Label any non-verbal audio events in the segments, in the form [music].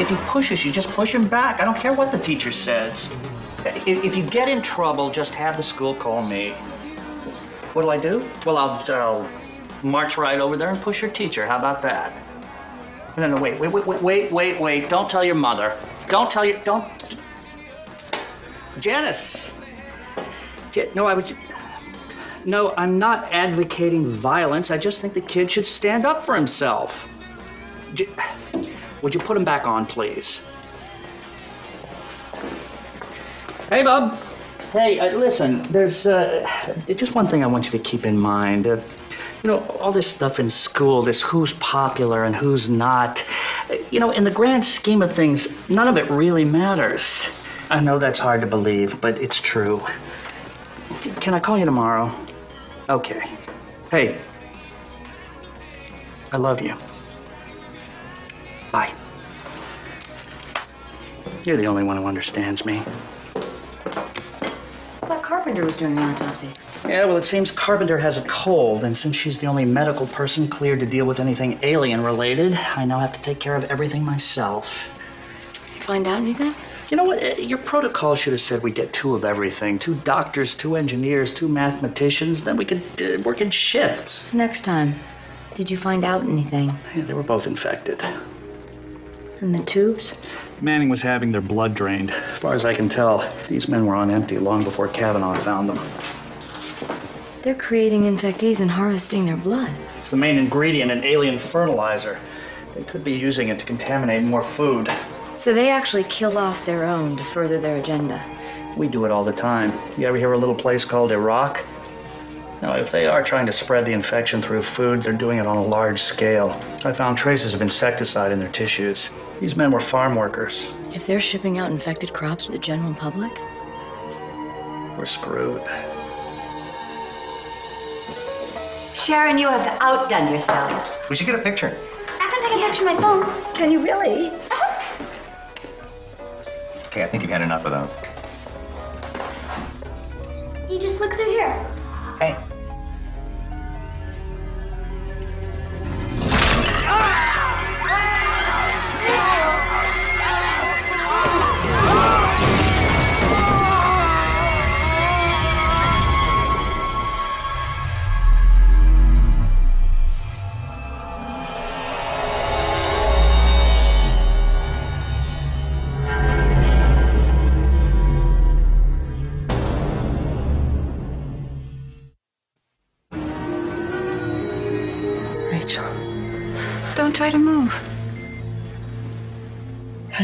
if he pushes you, just push him back. I don't care what the teacher says. If, you get in trouble, just have the school call me. What'll I do? Well, I'll, I'll march right over there and push your teacher. How about that? No, no, wait, wait, wait, wait, wait, wait. Don't tell your mother. Don't tell your, don't. Janice. Ja- No, I was. No, I'm not advocating violence. I just think the kid should stand up for himself. J- Would you put him back on, please? Hey, Bob. Hey, uh, listen, there's uh, just one thing I want you to keep in mind. Uh, you know, all this stuff in school, this who's popular and who's not, you know, in the grand scheme of things, none of it really matters. I know that's hard to believe, but it's true. Can I call you tomorrow? Okay. Hey, I love you. Bye. You're the only one who understands me. I thought Carpenter was doing the autopsy. Yeah, well, it seems Carpenter has a cold, and since she's the only medical person cleared to deal with anything alien related, I now have to take care of everything myself. You find out anything? You know what? eh, Your protocol should have said we get two of everything two doctors, two engineers, two mathematicians. Then we could uh, work in shifts. Next time. Did you find out anything? Yeah, they were both infected. In the tubes? Manning was having their blood drained. As far as I can tell, these men were on empty long before Cavennaugh found them. They're creating infectees and harvesting their blood. It's the main ingredient in alien fertilizer. They could be using it to contaminate more food. So they actually kill off their own to further their agenda. We do it all the time. You ever hear of a little place called Iraq? Now, if they are trying to spread the infection through food, they're doing it on a large scale. I found traces of insecticide in their tissues. These men were farm workers. If they're shipping out infected crops to the general public, We're screwed. Sharon, you have outdone yourself. We should get a picture. I can take a picture of my phone. Can you really? Uh-huh. Okay, I think you've had enough of those. You just look through here. Hey. Rachel,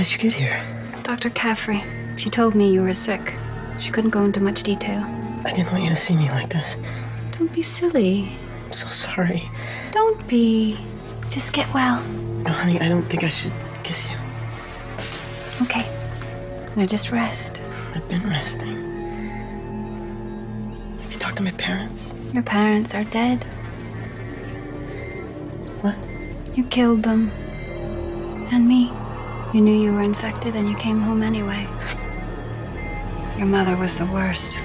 did you get here? Dr. Caffrey. She told me you were sick. She couldn't go into much detail. I didn't want you to see me like this. Don't be silly. I'm so sorry. Don't be. Just get well. No, honey, I don't think I should kiss you. Okay. Now just rest. I've been resting. Have you talked to my parents? Your parents are dead. What? You killed them. And me. You knew you were infected and you came home anyway. Your mother was the worst.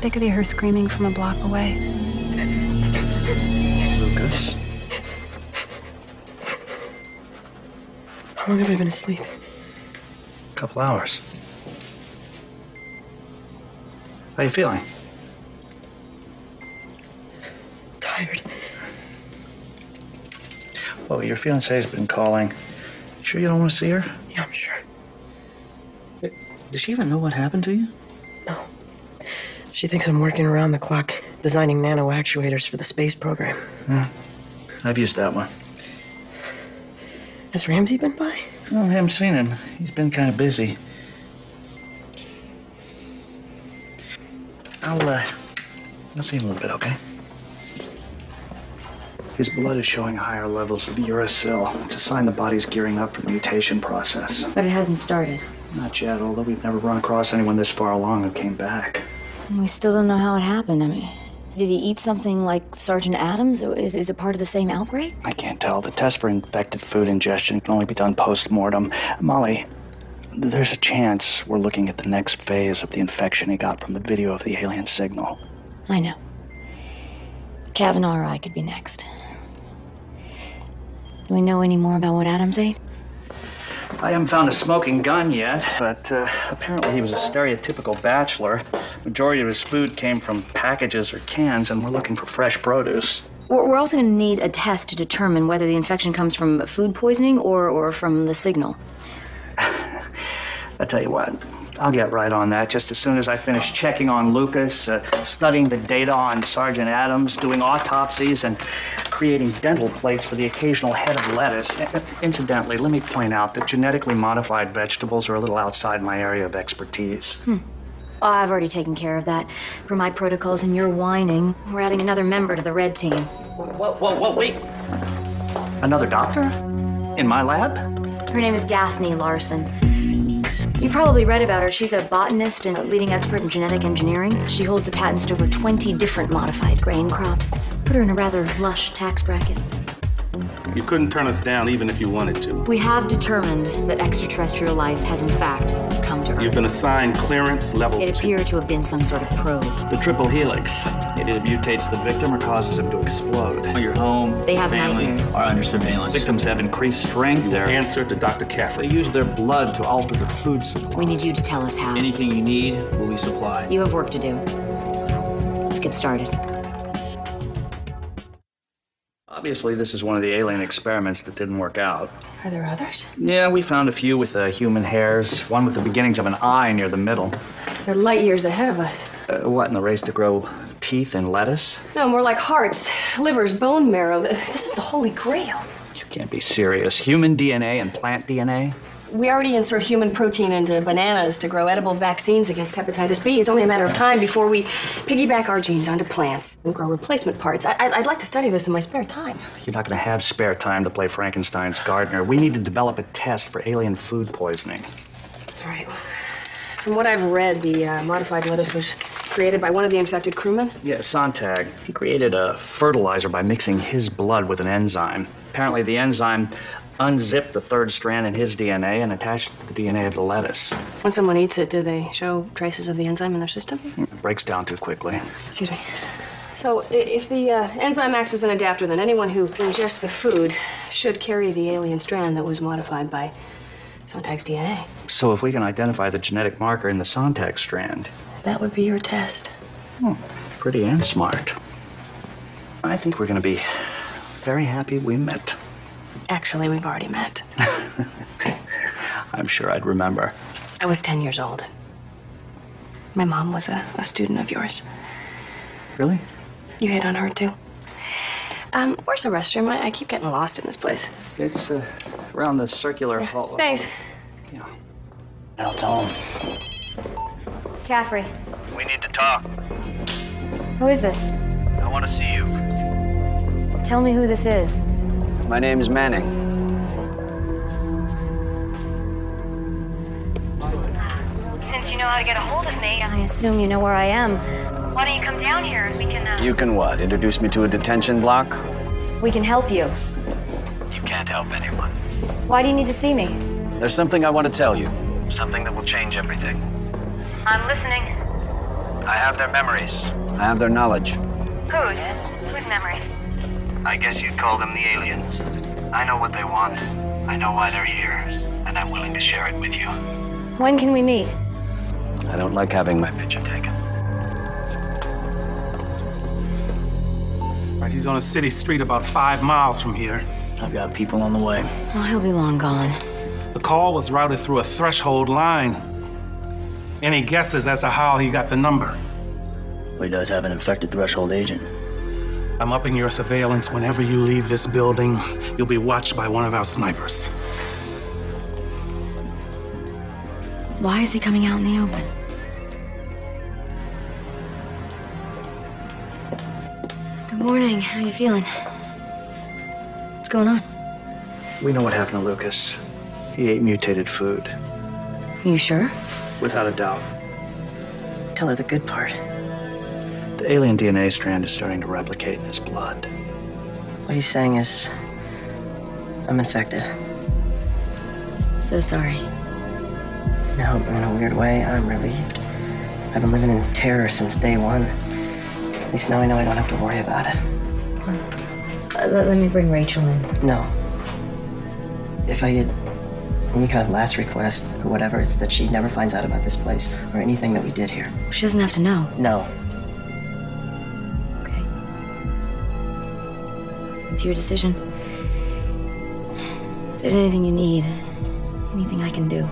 They could hear her screaming from a block away. Lucas? How long have I been asleep? A couple hours. How are you feeling? Tired. Oh, your fiancee's been calling. You sure you don't want to see her? Yeah, I'm sure. Does she even know what happened to you? No. She thinks I'm working around the clock designing nano actuators for the space program. I've used that one. Has Ramsey been by? No, I haven't seen him. He's been kind of busy. I'll, uh, I'll see him in a little bit, okay? His blood is showing higher levels of uracil. It's a sign the body's gearing up for the mutation process. but it hasn't started. Not yet, although we've never run across anyone this far along who came back. And we still don't know how it happened. I mean, did he eat something like Sergeant Adams? Or is, is it part of the same outbreak? I can't tell. The test for infected food ingestion can only be done post mortem. Molly, there's a chance we're looking at the next phase of the infection he got from the video of the alien signal. I know. Cavennaugh or I could be next. Do we know any more about what Adams ate? I haven't found a smoking gun yet, but uh, apparently he was a stereotypical bachelor. Majority of his food came from packages or cans, and we're looking for fresh produce. We're we're also going to need a test to determine whether the infection comes from food poisoning or, or from the signal. [laughs] I tell you what, I'll get right on that just as soon as I finish checking on Lucas, uh, studying the data on Sergeant Adams, doing autopsies, and creating dental plates for the occasional head of lettuce. Incidentally, let me point out that genetically modified vegetables are a little outside my area of expertise. Oh, I've already taken care of that. For my protocols and your whining, we're adding another member to the red team. Whoa, whoa, whoa, wait. Another doctor? In my lab? Her name is Daphne Larson. You probably read about her. She's a botanist and a leading expert in genetic engineering. She holds the patents to over 20 different modified grain crops. Put her in a rather lush tax bracket. You couldn't turn us down even if you wanted to. We have determined that extraterrestrial life has in fact come to Earth. You've been assigned clearance level It two. appeared to have been some sort of probe. The triple helix. It either mutates the victim or causes him to explode. Oh, your home, They have family nightmares. are under surveillance. Victims have increased strength. They're, Answer to Dr. they use their blood to alter the food supply. We need you to tell us how. Anything you need will be supplied. You have work to do. Let's get started. Obviously, this is one of the alien experiments that didn't work out. Are there others? Yeah, we found a few with uh, human hairs, one with the beginnings of an eye near the middle. They're light years ahead of us. Uh, what, in the race to grow teeth and lettuce? No, more like hearts, livers, bone marrow. This is the holy grail. You can't be serious. Human DNA and plant DNA? We already insert human protein into bananas to grow edible vaccines against hepatitis B. It's only a matter of time before we piggyback our genes onto plants and grow replacement parts. I- I'd, I'd like to study this in my spare time. You're not going to have spare time to play Frankenstein's gardener. We need to develop a test for alien food poisoning. All right. From what I've read, the uh, modified lettuce was created by one of the infected crewmen. Yeah, Sontag. He created a fertilizer by mixing his blood with an enzyme. Apparently, the enzyme unzipped the third strand in his DNA and attached it to the DNA of the lettuce. When someone eats it, do they show traces of the enzyme in their system? It breaks down too quickly. Excuse me. So, if the uh, enzyme acts as an adapter, then anyone who ingests the food should carry the alien strand that was modified by Sontag's DNA. So, if we can identify the genetic marker in the Sontag strand, That would be your test. pretty and smart, I think we're going to be very happy we met. Actually, we've already met. [laughs] I'm sure I'd remember. I was 10 years old. My mom was a, a student of yours. Really? You hit on her, too. Um, where's the restroom? I, I keep getting lost in this place. It's uh, around the circular hall. Thanks. Yeah. I'll tell him. Caffrey, We need to talk. who is this? I want to see you. Tell me who this is. My name's Manning. Since you know how to get a hold of me, I assume you know where I am. why don't you come down here and we can, uh... You can what? Introduce me to a detention block? We can help you. You can't help anyone. Why do you need to see me? There's something I want to tell you. Something that will change everything. I'm listening. I have their memories. I have their knowledge. Whose? Whose memories? I guess you'd call them the aliens. I know what they want. I know why they're here. And I'm willing to share it with you. When can we meet? I don't like having my My picture taken. Right, he's on a city street about five miles from here. I've got people on the way. Oh, he'll be long gone. The call was routed through a threshold line. Any guesses as to how he got the number? Well, he does have an infected threshold agent. I'm upping your surveillance. Whenever you leave this building, you'll be watched by one of our snipers. Why is he coming out in the open? Good morning. How are you feeling? What's going on? We know what happened to Lucas. He ate mutated food, You sure? without a doubt. Tell her the good part. The alien DNA strand is starting to replicate in his blood. What he's saying is, I'm infected. So sorry. Now, in a weird way, I'm relieved. I've been living in terror since day one. At least now I know I don't have to worry about it. Uh, let, let me bring Rachel in. No. If I had any kind of last request or whatever, it's that she never finds out about this place or anything that we did here. She doesn't have to know. No. Your decision. If there's anything you need, anything I can do.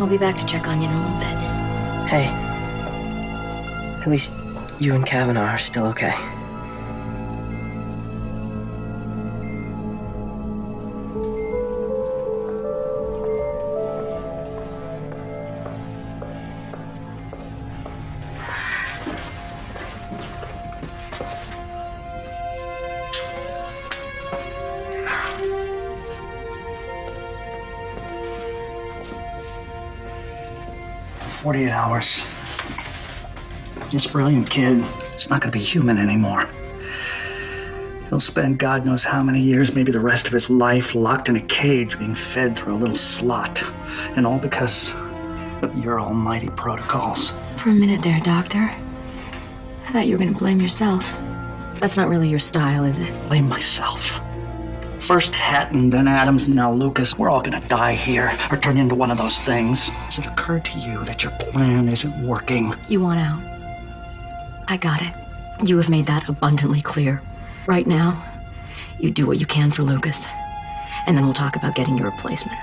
I'll be back to check on you in a little bit. Hey. At least you and Cavennaugh are still okay. Forty-eight hours. This brilliant kid is not going to be human anymore. He'll spend God knows how many years, maybe the rest of his life, locked in a cage, being fed through a little slot, and all because of your almighty protocols. For a minute there, Doctor. I thought you were gonna blame yourself. That's not really your style, is it? Blame myself. First Hatton, then Adams, and now Lucas. We're all gonna die here or turn into one of those things. Has it occurred to you that your plan isn't working? You want out. I got it. You have made that abundantly clear. Right now, you do what you can for Lucas, and then we'll talk about getting your replacement.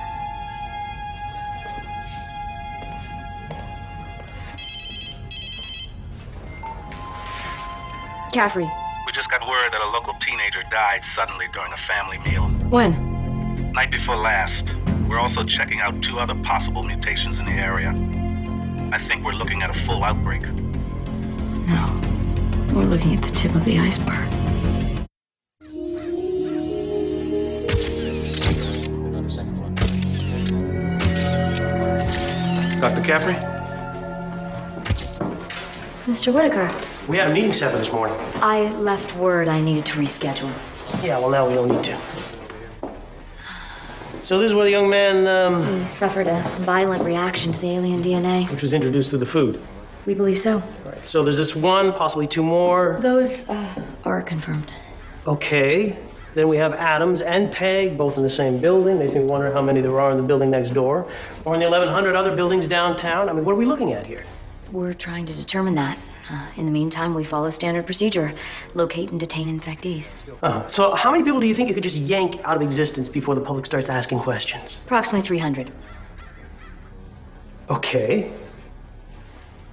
Caffrey, We just got word that a local teenager died suddenly during a family meal. when? Night before last. We're also checking out two other possible mutations in the area. I think we're looking at a full outbreak. No. We're looking at the tip of the iceberg. Dr. Caffrey? Mr. Whitaker, We had a meeting set for this morning. I left word I needed to reschedule. Yeah, well, now we don't need to. So this is where the young man, um, He suffered a violent reaction to the alien DNA. which was introduced through the food. We believe so. So there's this one, possibly two more. Those uh, are confirmed. Okay. Then we have Adams and Pegg, both in the same building. Makes me wonder how many there are in the building next door, or in the 1,100 other buildings downtown. I mean, what are we looking at here? We're trying to determine that. Uh, in the meantime, we follow standard procedure locate and detain infectees. Uh, so how many people do you think you could just yank out of existence before the public starts asking questions? Approximately 300. Okay.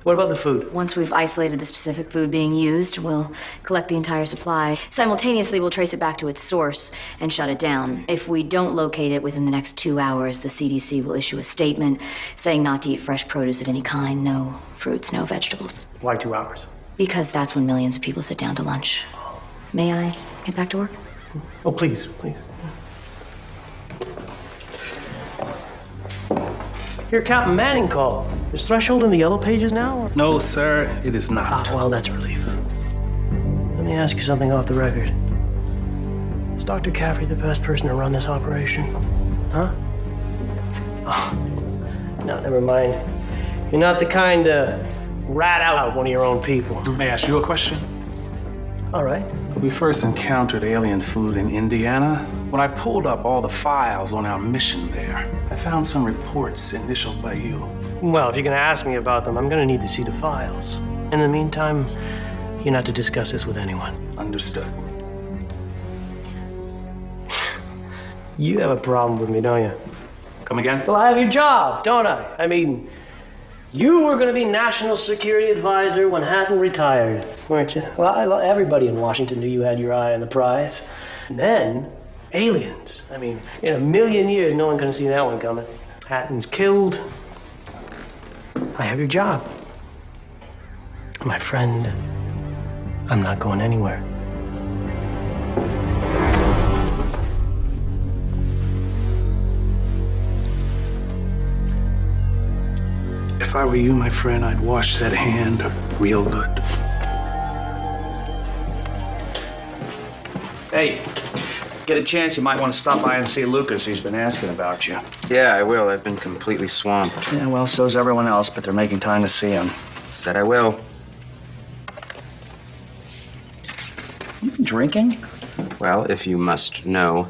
What about the food? Once we've isolated the specific food being used, we'll collect the entire supply. Simultaneously, we'll trace it back to its source and shut it down. If we don't locate it within the next two hours, the CDC will issue a statement saying not to eat fresh produce of any kind no fruits, no vegetables. Why two hours? Because that's when millions of people sit down to lunch. May I get back to work? Oh, please, please. Here, Captain Manning called. Is Threshold in the yellow pages now? or- No, sir, it is not. Ah, well, that's a relief. Let me ask you something off the record. Is Dr. Caffrey the best person to run this operation? Huh? Oh, no, never mind. You're not the kind to rat out one of your own people. May I ask you a question? All right. We first encountered alien food in Indiana, when I pulled up all the files on our mission there, I found some reports initialed by you. Well, if you're going to ask me about them, I'm going to need to see the files. In the meantime, you're not to discuss this with anyone. Understood. You have a problem with me, don't you? Come again? Well, I have your job, don't I? I mean, you were going to be National Security Advisor when Hatton retired, weren't you? Well, I, everybody in Washington knew you had your eye on the prize. And then, aliens. I mean, in a million years, no one can see that one coming. Hatton's killed. I have your job. My friend, I'm not going anywhere. If I were you, my friend, I'd wash that hand real good. Hey, get a chance, you might want to stop by and see Lucas. He's been asking about you. Yeah, I will. I've been completely swamped. Yeah, well, so's everyone else, but they're making time to see him. Said I will. You been Drinking? Well, if you must know,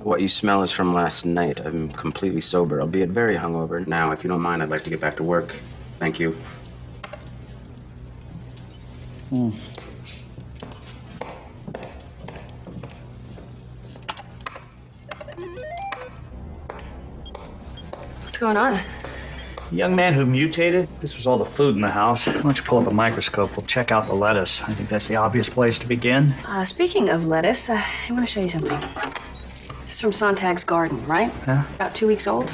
What you smell is from last night. I'm completely sober, albeit very hungover. Now, if you don't mind, I'd like to get back to work. Thank you. Hmm. What's going on? Young man who mutated. This was all the food in the house. Why don't you pull up a microscope? We'll check out the lettuce. I think that's the obvious place to begin. Uh, speaking of lettuce, uh, I want to show you something. This is from Sontag's garden, right? Huh? About two weeks old.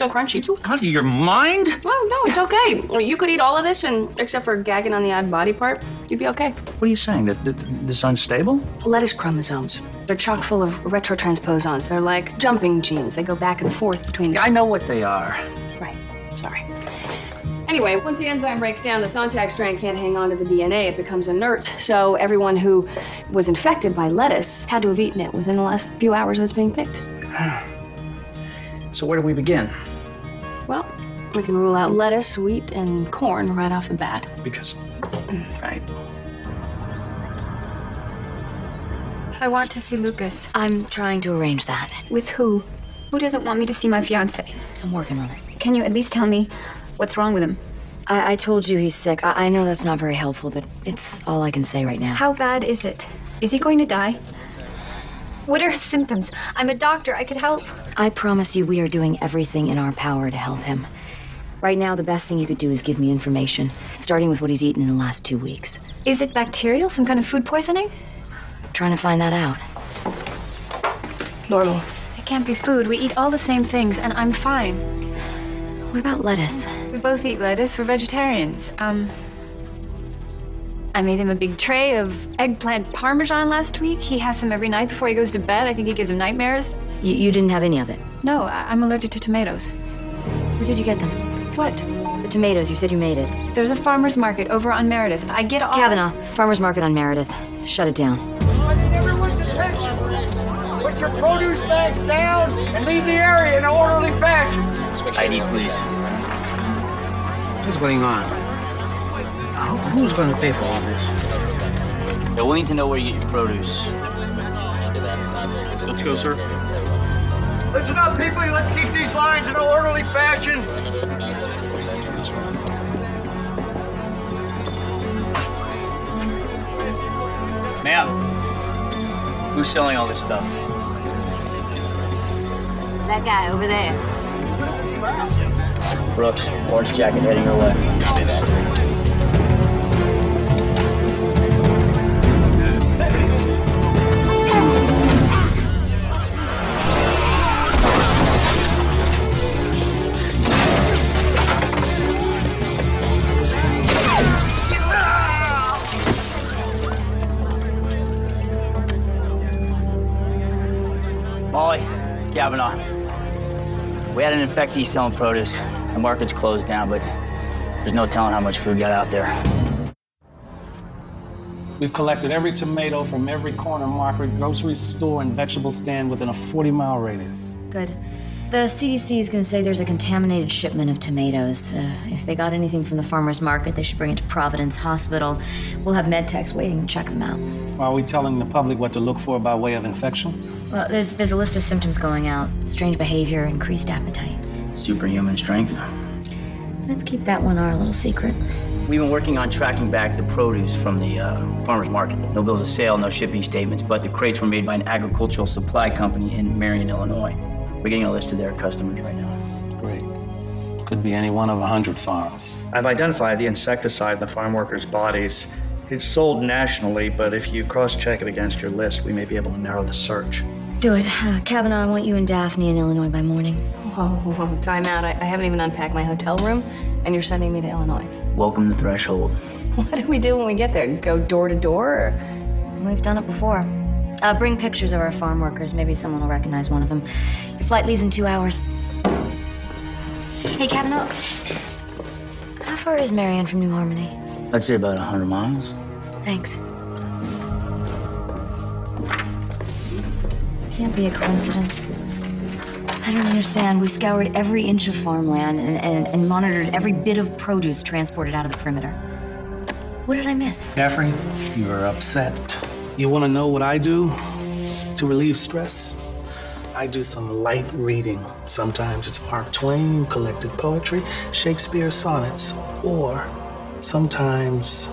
Still crunchy. Out of your mind? Oh, no, it's okay. You could eat all of this, and except for gagging on the odd body part, you'd be okay. What are you saying? That, that this is unstable? Lettuce chromosomes. They're chock full of retrotransposons. They're like jumping genes. They go back and forth between. I know what they are. Right. Sorry. Anyway, once the enzyme breaks down, the Sontag strand can't hang on to the DNA. It becomes inert. So everyone who was infected by lettuce had to have eaten it within the last few hours of its being picked. [sighs] So where do we begin? Well, we can rule out lettuce, wheat, and corn right off the bat. Because, mm. right. I want to see Lucas. I'm trying to arrange that. With who? Who doesn't want me to see my fiance? I'm working on it. Can you at least tell me what's wrong with him? I, I told you he's sick. I, I know that's not very helpful, but it's all I can say right now. How bad is it? Is he going to die? What are his symptoms? I'm a doctor. I could help. I promise you, we are doing everything in our power to help him. Right now, the best thing you could do is give me information, starting with what he's eaten in the last two weeks. Is it bacterial? Some kind of food poisoning? Trying to find that out. Normal. It can't be food. We eat all the same things, and I'm fine. What about lettuce? We both eat lettuce. We're vegetarians. Um, I made him a big tray of eggplant parmesan last week. He has some every night before he goes to bed. I think it gives him nightmares. You, you didn't have any of it. No, I- I'm allergic to tomatoes. Where did you get them? What? The tomatoes. You said you made it. There's a farmer's market over on Meredith. I get all. Cavennaugh, farmer's market on Meredith. Shut it down. Put your produce bags down and leave the area in an orderly fashion. ID, please. What's going on? Who- Who's going to pay for all this? Yeah, we'll need to know where you get your produce. Let's go, sir. Listen up, people. Let's keep these lines in an orderly fashion. Ma'am, who's selling all this stuff? That guy over there. Brooks, orange jacket heading your way. We had an infectee selling produce. The market's closed down, but there's no telling how much food got out there. We've collected every tomato from every corner market, grocery store, and vegetable stand within a 40 mile radius. Good. The CDC is going to say there's a contaminated shipment of tomatoes. Uh, if they got anything from the farmer's market, they should bring it to Providence Hospital. We'll have med techs waiting to check them out. Are we telling the public what to look for by way of infection? Well, there's there's a list of symptoms going out: strange behavior, increased appetite. Superhuman strength. Let's keep that one our little secret. We've been working on tracking back the produce from the uh, farmer's market. No bills of sale, no shipping statements, but the crates were made by an agricultural supply company in Marion, Illinois. We're getting a list of their customers right now. Great. Could be any one of a hundred farms. I've identified the insecticide in the farm workers' bodies. It's sold nationally, but if you cross check it against your list, we may be able to narrow the search. Do it. Uh, Cavennaugh, I want you and Daphne in Illinois by morning. Whoa, [laughs] whoa, time out. I, I haven't even unpacked my hotel room, and you're sending me to Illinois. Welcome to Threshold. [laughs] What do we do when we get there? Go door to door? Or... We've done it before. Uh, bring pictures of our farm workers. Maybe someone will recognize one of them. Your flight leaves in two hours. Hey, Cavennaugh. How far is Marion from New Harmony? I'd say about 100 miles. Thanks. This can't be a coincidence. I don't understand. We scoured every inch of farmland and, and, and monitored every bit of produce transported out of the perimeter. What did I miss? Jeffrey, you're upset. You want to know what I do? to relieve stress, I do some light reading. Sometimes it's Mark Twain, collected poetry, Shakespeare sonnets, or sometimes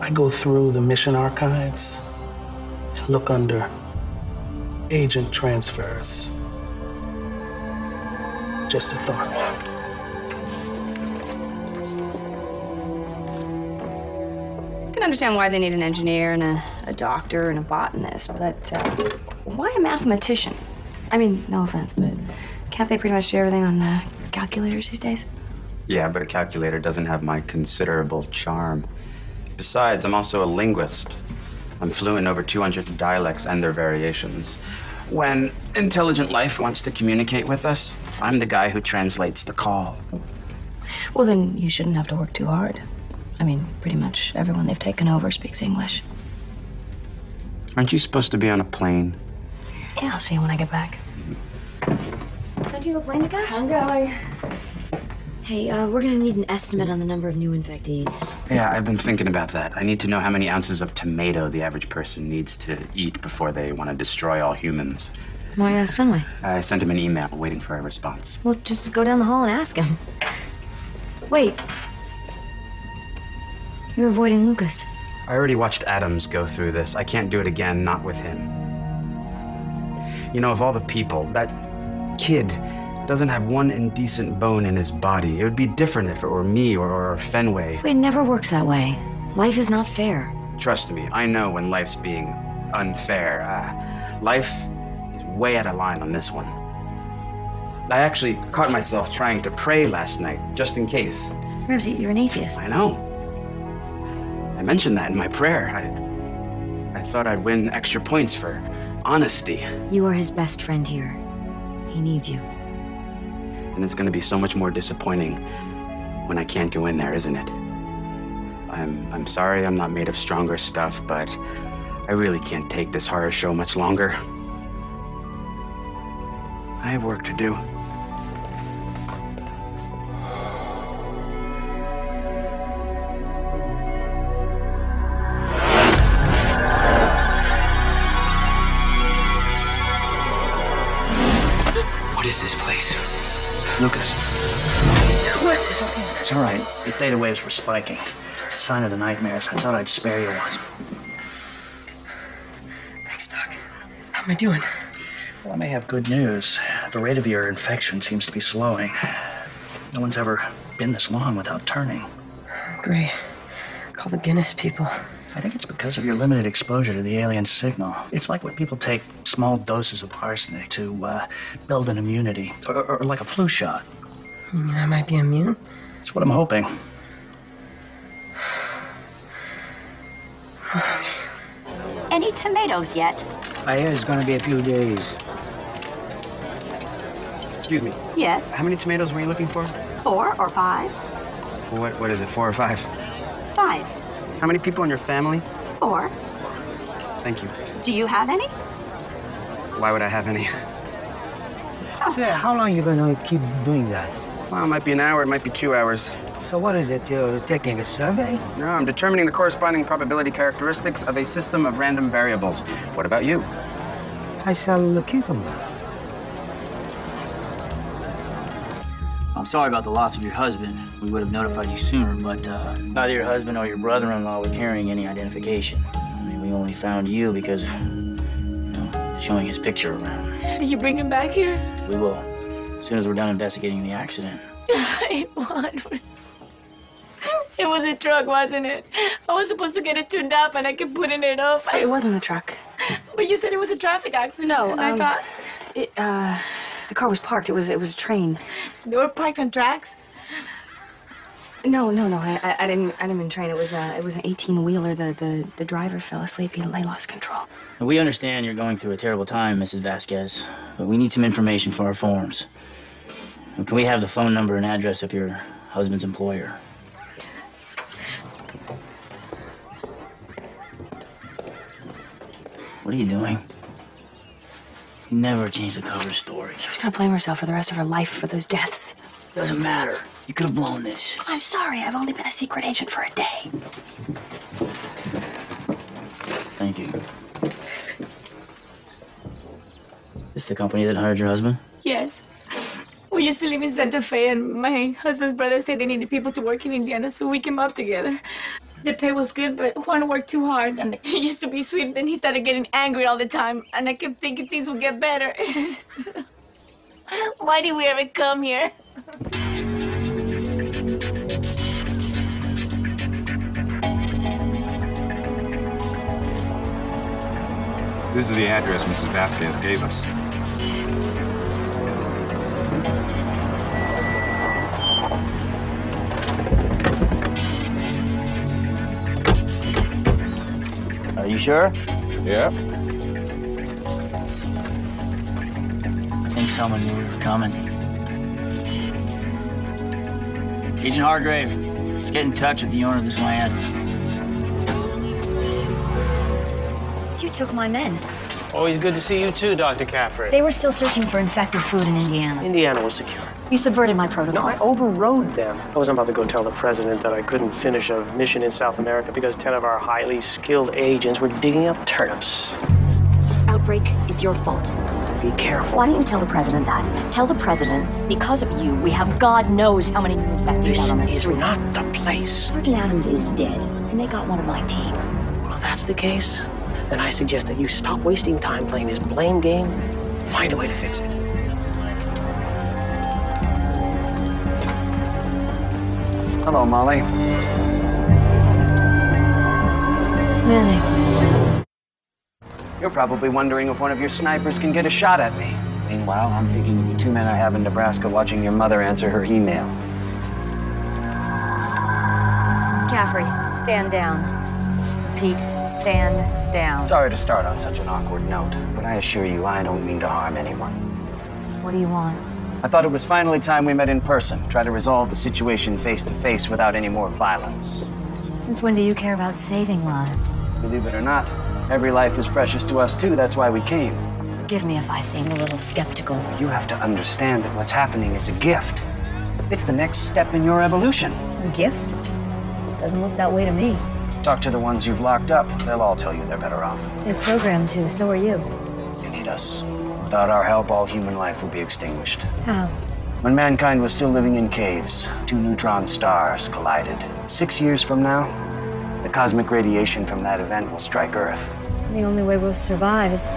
I go through the mission archives and look under agent transfers. Just a thought. I can understand why they need an engineer and a, a doctor and a botanist, but uh, why a mathematician? I mean, no offense, but can't they pretty much do everything on uh, calculators these days? Yeah, but a calculator doesn't have my considerable charm. Besides, I'm also a linguist. I'm fluent in over 200 dialects and their variations. When intelligent life wants to communicate with us, I'm the guy who translates the call. Well, then you shouldn't have to work too hard. I mean, pretty much everyone they've taken over speaks English. Aren't you supposed to be on a plane? Yeah, I'll see you when I get back. Don't you have a plane to catch? I'm going. Hey, uh, we're gonna need an estimate on the number of new infectees. Yeah, I've been thinking about that. I need to know how many ounces of tomato the average person needs to eat before they want to destroy all humans. Why ask Fenway? I sent him an email waiting for a response. Well, just go down the hall and ask him. Wait. You're avoiding Lucas. I already watched Adams go through this. I can't do it again, not with him. You know, of all the people, that kid doesn't have one indecent bone in his body. It would be different if it were me or, or Fenway. It never works that way. Life is not fair. Trust me, I know when life's being unfair. Uh, life is way out of line on this one. I actually caught myself trying to pray last night, just in case. Ramsey, you're an atheist. I know. I mentioned that in my prayer. I, I thought I'd win extra points for honesty. You are his best friend here. He needs you. And it's gonna be so much more disappointing when I can't go in there, isn't it? I'm, I'm sorry I'm not made of stronger stuff, but I really can't take this horror show much longer. I have work to do. What is this place? Lucas. What? It's all right. The theta waves were spiking. It's a sign of the nightmares. I thought I'd spare you one. Thanks, Doc. How am I doing? Well, I may have good news. The rate of your infection seems to be slowing. No one's ever been this long without turning. Great. Call the Guinness people. I think it's because of your limited exposure to the alien signal. It's like when people take small doses of arsenic to uh, build an immunity, or, or like a flu shot. You mean I might be immune? That's what I'm hoping. Any tomatoes yet? I hear it's gonna be a few days. Excuse me. Yes. How many tomatoes were you looking for? Four or five? What, what is it, four or five? Five. How many people in your family? Four. Thank you. Do you have any? Why would I have any? Oh. Say, how long you gonna keep doing that? Well, it might be an hour, it might be two hours. So what is it? You're taking a survey? No, I'm determining the corresponding probability characteristics of a system of random variables. What about you? I sell a cucumber. I'm sorry about the loss of your husband. We would have notified you sooner, but uh, neither your husband nor your brother-in-law were carrying any identification. I mean, we only found you because, you know, showing his picture around. Did you bring him back here? We will, as soon as we're done investigating the accident. [laughs] I want. It was a truck, wasn't it? I was supposed to get it tuned up, and I kept putting it off. It wasn't the truck. But you said it was a traffic accident. No, and I um, thought It, uh, the car was parked. It was, it was a train. they were parked on tracks. No, no, no. I, I, I didn't, I didn't mean train. It was, uh, it was an 18 wheeler. The, the, the driver fell asleep. He, he lost control. We understand you're going through a terrible time, Mrs. Vasquez, but we need some information for our forms. Can we have the phone number and address of your husband's employer? What are you doing? You never change the cover story. She was gonna blame herself for the rest of her life for those deaths. Doesn't matter. You could have blown this. I'm sorry. I've only been a secret agent for a day. Thank you. This the company that hired your husband? Yes. We used to live in Santa Fe, and my husband's brother said they needed people to work in Indiana, so we came up together. The pay was good, but Juan worked too hard, and [laughs] he used to be sweet, then he started getting angry all the time, and I kept thinking things would get better. [laughs] Why did we ever come here? This is the address Mrs. Vasquez gave us. You sure? Yeah. I think someone knew we were coming. Agent Hargrave, let's get in touch with the owner of this land. You took my men. Always good to see you too, Dr. Caffrey. They were still searching for infected food in Indiana. Indiana was secure. You subverted my No, I overrode them. I wasn't about to go tell the president that I couldn't finish a mission in South America because 10 of our highly skilled agents were digging up turnips. This outbreak is your fault. Be careful. Why don't you tell the president that? Tell the president, because of you, we have God knows how many new infected This out on the is not the place. Sergeant Adams is dead, and they got one of my team. Well, if that's the case, then I suggest that you stop wasting time playing this blame game. Find a way to fix it. Hello, Molly. Manning. You're probably wondering if one of your snipers can get a shot at me. Meanwhile, I'm thinking of the two men I have in Nebraska watching your mother answer her email. It's Caffrey. Stand down. Pete, stand down. Sorry to start on such an awkward note, but I assure you I don't mean to harm anyone. What do you want? I thought it was finally time we met in person, try to resolve the situation face to face without any more violence. Since when do you care about saving lives? Believe it or not, every life is precious to us too. That's why we came. Forgive me if I seem a little skeptical. You have to understand that what's happening is a gift. It's the next step in your evolution. A gift? Doesn't look that way to me. Talk to the ones you've locked up. They'll all tell you they're better off. They're programmed to, so are you. You need us. Without our help, all human life will be extinguished. How? When mankind was still living in caves, two neutron stars collided. Six years from now, the cosmic radiation from that event will strike Earth. The only way we'll survive is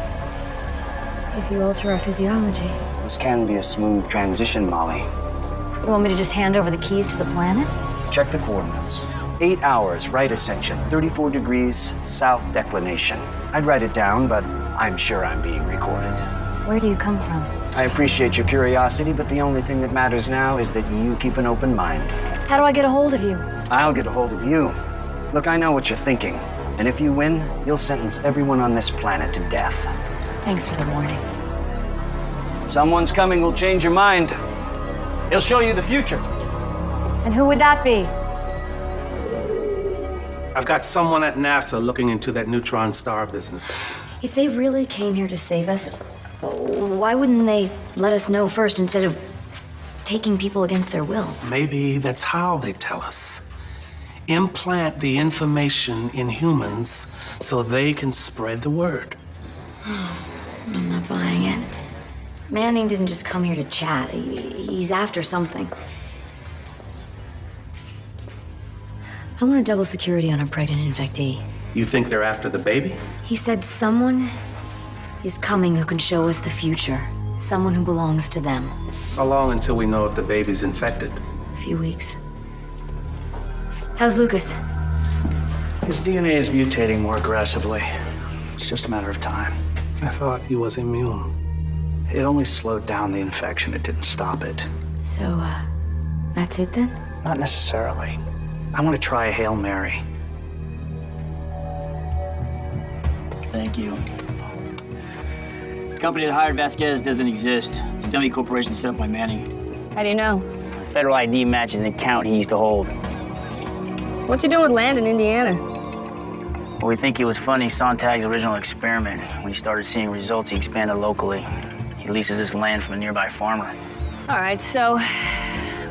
if you alter our physiology. This can be a smooth transition, Molly. You want me to just hand over the keys to the planet? Check the coordinates. Eight hours, right ascension, 34 degrees, south declination. I'd write it down, but I'm sure I'm being recorded. Where do you come from? I appreciate your curiosity, but the only thing that matters now is that you keep an open mind. How do I get a hold of you? I'll get a hold of you. Look, I know what you're thinking. And if you win, you'll sentence everyone on this planet to death. Thanks for the warning. Someone's coming will change your mind. He'll show you the future. And who would that be? I've got someone at NASA looking into that neutron star business. If they really came here to save us, why wouldn't they let us know first instead of taking people against their will? Maybe that's how they tell us. Implant the information in humans so they can spread the word. I'm not buying it. Manning didn't just come here to chat. He's after something. I want a double security on a pregnant infectee. You think they're after the baby? He said someone is coming who can show us the future. Someone who belongs to them. How long until we know if the baby's infected? A few weeks. How's Lucas? His DNA is mutating more aggressively. It's just a matter of time. I thought he was immune. It only slowed down the infection, it didn't stop it. So, uh, that's it then? Not necessarily. I want to try a Hail Mary. Thank you. The company that hired Vasquez doesn't exist. It's a dummy corporation set up by Manning. How do you know? Federal ID matches an account he used to hold. What's he doing with land in Indiana? Well, we think it was funding Sontag's original experiment. When he started seeing results, he expanded locally. He leases this land from a nearby farmer. All right, so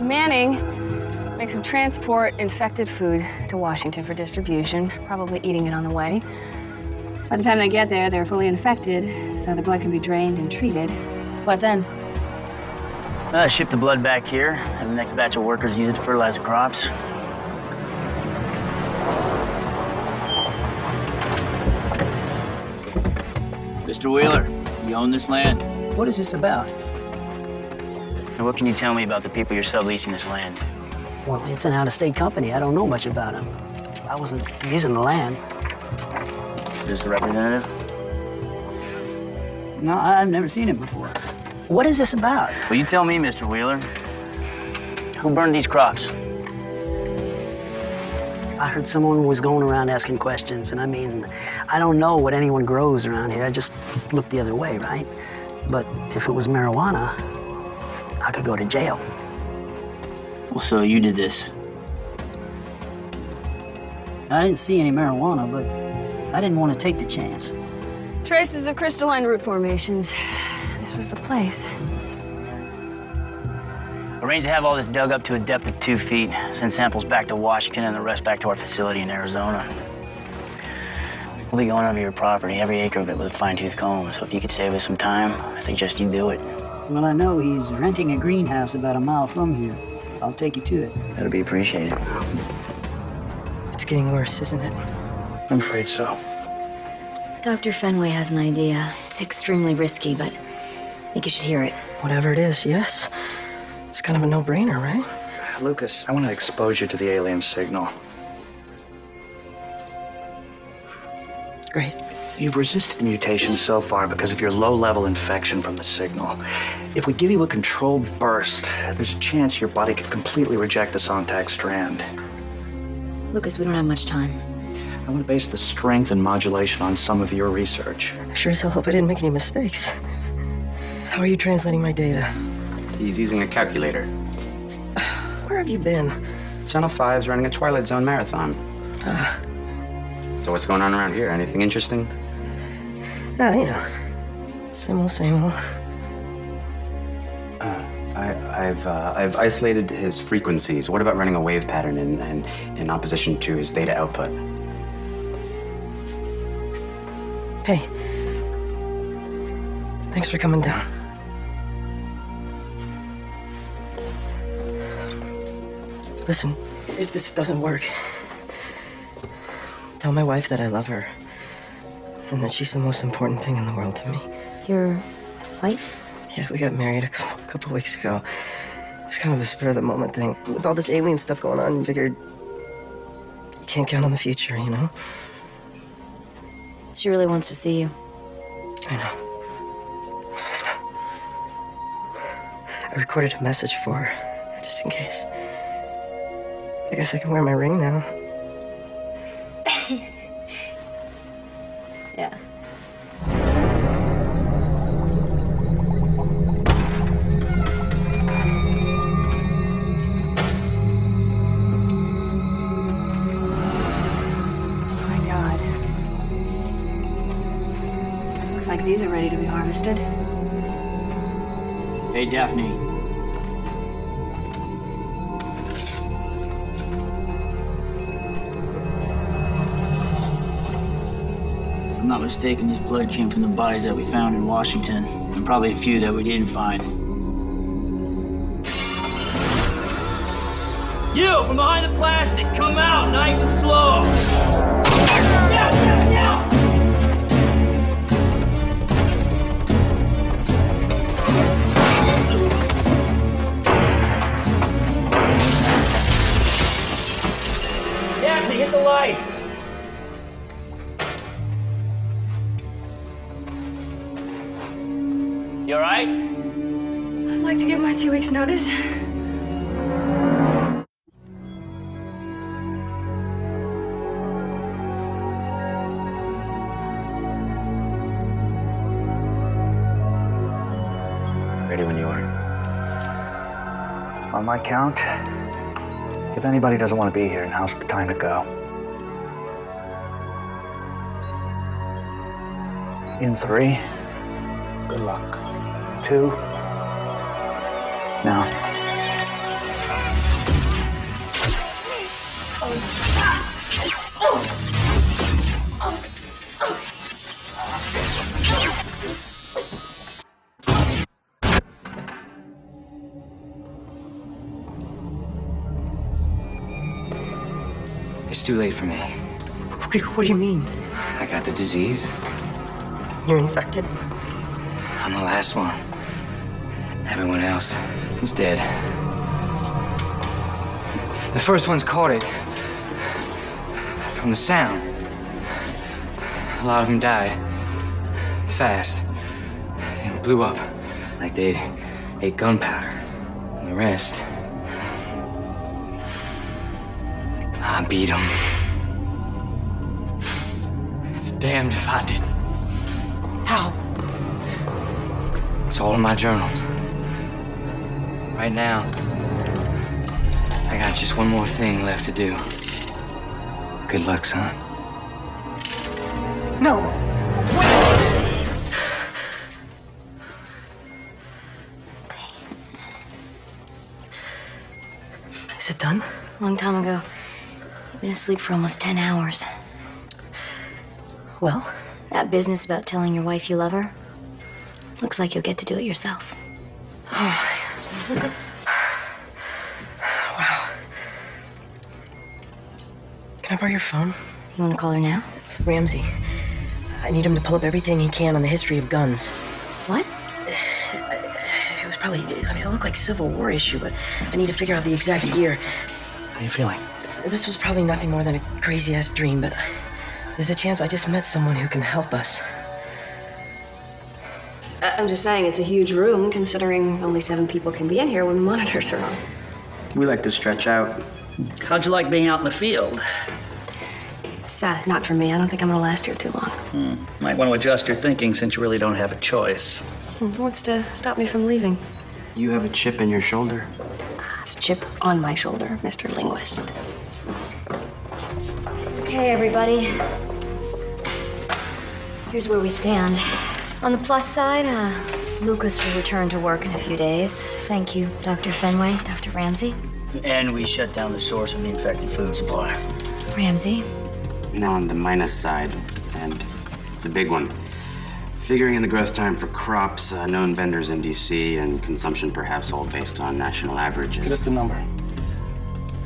Manning makes him transport infected food to Washington for distribution, probably eating it on the way. By the time they get there, they're fully infected, so the blood can be drained and treated. What then? Uh, ship the blood back here, and the next batch of workers use it to fertilize the crops. Mr. Wheeler, you own this land. What is this about? And what can you tell me about the people you're subleasing this land to? Well, it's an out-of-state company. I don't know much about them. I wasn't using the land. Is the representative? No, I've never seen him before. What is this about? Well, you tell me, Mr. Wheeler. Who burned these crops? I heard someone was going around asking questions, and I mean, I don't know what anyone grows around here. I just looked the other way, right? But if it was marijuana, I could go to jail. Well, so you did this. I didn't see any marijuana, but I didn't want to take the chance. Traces of crystalline root formations. This was the place. Arrange to have all this dug up to a depth of two feet, send samples back to Washington and the rest back to our facility in Arizona. We'll be going over your property, every acre of it with a fine-tooth comb, so if you could save us some time, I suggest you do it. Well, I know he's renting a greenhouse about a mile from here. I'll take you to it. That'd be appreciated. It's getting worse, isn't it? I'm afraid so. Dr. Fenway has an idea. It's extremely risky, but I think you should hear it. Whatever it is, yes. It's kind of a no-brainer, right? Uh, Lucas, I want to expose you to the alien signal. Great. You've resisted the mutation so far because of your low level infection from the signal. If we give you a controlled burst, there's a chance your body could completely reject the Sontag strand. Lucas, we don't have much time. I want to base the strength and modulation on some of your research. I sure as hell hope I didn't make any mistakes. How are you translating my data? He's using a calculator. [sighs] Where have you been? Channel 5's running a Twilight Zone marathon. Ah, So what's going on around here? Anything interesting? ah, you know. Same old, same old. I, I've uh, I've isolated his frequencies. What about running a wave pattern in, in, in opposition to his theta output? Hey. Thanks for coming down. Listen, if this doesn't work, tell my wife that I love her and that she's the most important thing in the world to me. Your wife? Yeah, we got married a cou- a couple weeks ago. It was kind of a spur of the moment thing. With all this alien stuff going on, you figured you can't count on the future, you know? She really wants to see you. I know. I know. I recorded a message for her, just in case. I guess I can wear my ring now. Harvested. Hey, Daphne. If I'm not mistaken, this blood came from the bodies that we found in Washington, and probably a few that we didn't find. You, from behind the plastic, come out nice and slow. The lights. You alright? I'd like to give my two weeks' notice. Ready when you are. On my count, if anybody doesn't want to be here, now's the time to go. In three. Good luck. Two. Now. It's too late for me. What do you mean? I got the disease. You're infected? I'm the last one. Everyone else is dead. The first ones caught it from the sound. A lot of them died fast. And blew up like they ate gunpowder. And the rest, I beat them. Damned if I didn't. All in my journals. Right now, I got just one more thing left to do. Good luck, son. No. Is it done? Long time ago. You've been asleep for almost 10 hours. Well? That business about telling your wife you love her? Looks like you'll get to do it yourself. Oh. [sighs] wow. Can I borrow your phone? You want to call her now? Ramsey. I need him to pull up everything he can on the history of guns. What? [sighs] It was probably, I mean, it looked like Civil War issue, but I need to figure out the exact year. How you feeling? This was probably nothing more than a crazy ass dream, but there's a chance I just met someone who can help us. I- I'm just saying, it's a huge room considering only seven people can be in here when the [laughs] monitors are on. We like to stretch out. How'd you like being out in the field? It's uh, not for me. I don't think I'm gonna last here too long. Hmm. Might want to adjust your thinking since you really don't have a choice. What's to stop me from leaving? You have a chip in your shoulder. It's a chip on my shoulder, Mr. Linguist. Okay, everybody. Here's where we stand. On the plus side, uh, Lucas will return to work in a few days. Thank you, Dr. Fenway, Dr. Ramsey. And we shut down the source of the infected food supply. Ramsey, Now on the minus side, and it's a big one. Figuring in the growth time for crops, uh, known vendors in DC, and consumption per household based on national averages. Give us a number.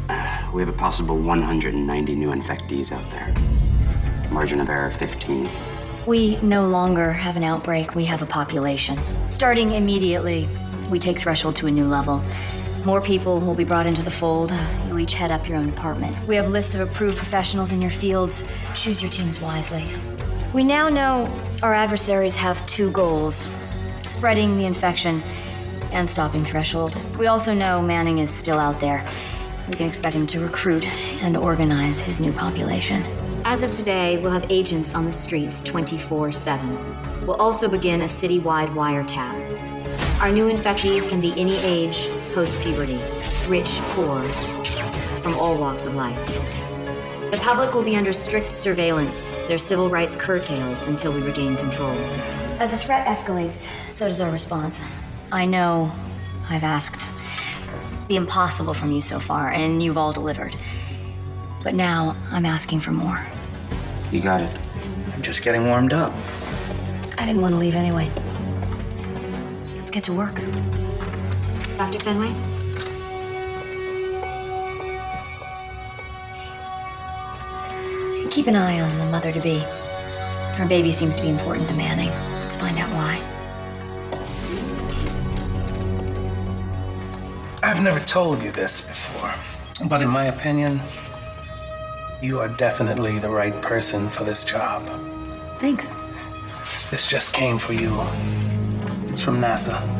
[sighs] We have a possible 190 new infectees out there. Margin of error 15. We no longer have an outbreak, we have a population. Starting immediately, we take threshold to a new level. More people will be brought into the fold. You'll each head up your own department. We have lists of approved professionals in your fields. Choose your teams wisely. We now know our adversaries have two goals spreading the infection and stopping threshold. We also know Manning is still out there. We can expect him to recruit and organize his new population. As of today, we'll have agents on the streets 24 7. We'll also begin a citywide wiretap. Our new infectees can be any age, post puberty, rich, poor, from all walks of life. The public will be under strict surveillance, their civil rights curtailed until we regain control. As the threat escalates, so does our response. I know I've asked the impossible from you so far, and you've all delivered. But now I'm asking for more. You got it. I'm just getting warmed up. I didn't want to leave anyway. Let's get to work. Dr. Fenway? Keep an eye on the mother to be. Her baby seems to be important to Manning. Let's find out why. I've never told you this before, but in my opinion, you are definitely the right person for this job. Thanks. This just came for you. It's from NASA.